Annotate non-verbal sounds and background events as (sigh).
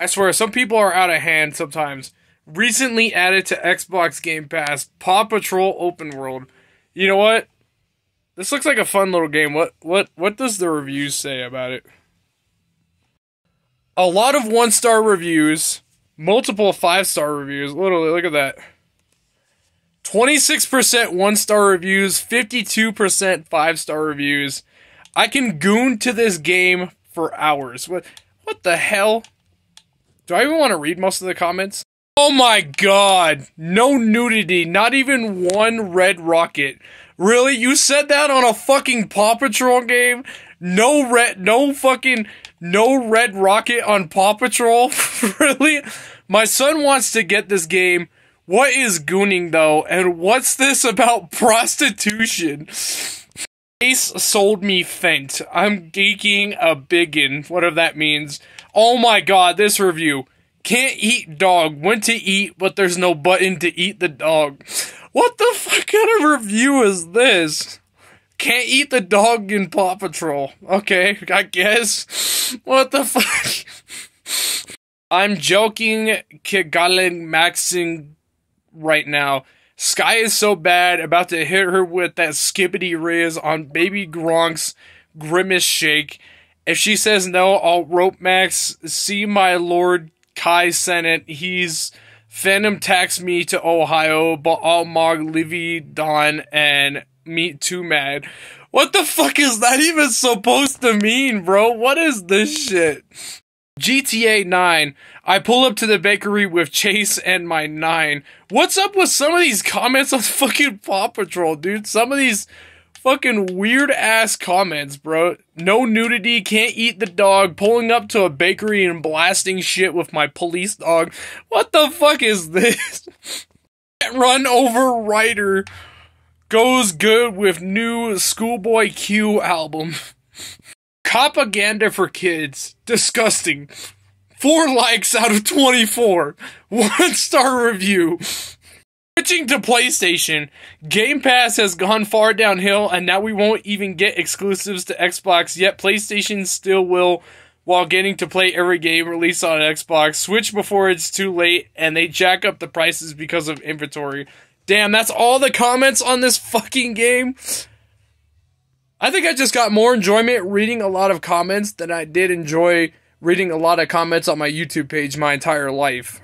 I swear, some people are out of hand sometimes. Recently added to Xbox Game Pass, Paw Patrol Open World. You know what? This looks like a fun little game. What what what does the reviews say about it? A lot of one star reviews, multiple five star reviews. Literally, look at that. 26% one star reviews, 52% five star reviews. I can goon to this game for hours. What what the hell? Do I even want to read most of the comments? Oh my god. No nudity, not even one red rocket. Really? You said that on a fucking Paw Patrol game? No red no fucking no red rocket on Paw Patrol? (laughs) really? My son wants to get this game. What is gooning though? And what's this about prostitution? Ace sold me Fent. I'm geeking a biggin, whatever that means. Oh my god, this review. Can't eat dog. Went to eat, but there's no button to eat the dog. What the fuck kind of review is this? Can't eat the dog in Paw Patrol. Okay, I guess. What the fuck? (laughs) I'm joking, Kigaling Maxing right now. Sky is so bad, about to hit her with that skibidi rizz on Baby Gronk's grimace shake. If she says no, I'll rope Max. See my Lord Kai Cenat. He's Fanum tax me to Ohio, but I'll mog Livvy Dunne and meet too mad. What the fuck is that even supposed to mean, bro? What is this shit? GTA 9. I pull up to the bakery with Chase and my 9. What's up with some of these comments on (laughs) fucking Paw Patrol, dude? Some of these fucking weird ass comments, bro. No nudity, can't eat the dog, pulling up to a bakery and blasting shit with my police dog. What the fuck is this? (laughs) Run over Ryder goes good with new Schoolboy Q album. (laughs) Propaganda for kids. Disgusting. Four likes out of 24. (laughs) One star review. Switching to PlayStation, Game Pass has gone far downhill, and now we won't even get exclusives to Xbox, yet PlayStation still will while getting to play every game released on Xbox. Switch before it's too late, and they jack up the prices because of inventory. Damn, that's all the comments on this fucking game? I think I just got more enjoyment reading a lot of comments than I did enjoy reading a lot of comments on my YouTube page my entire life.